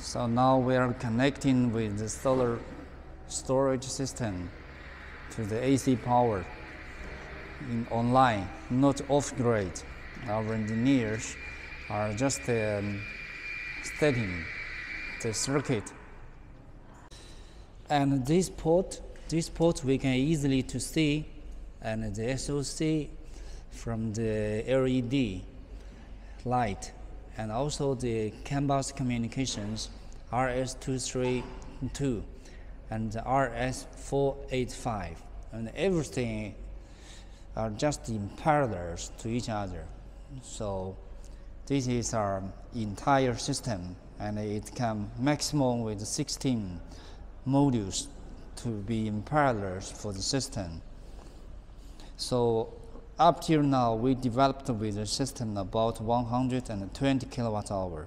So now we are connecting with the solar storage system to the AC power in online, not off grid. Our engineers are just um, setting the circuit. And this port, this port we can easily to see, and the SOC from the LED light, and also the CAN bus communications RS232 and RS485, and everything are just in parallel to each other. So this is our entire system and it can maximum with 16 modules to be in parallel for the system. So up till now we developed with a system about 120 kilowatt hour.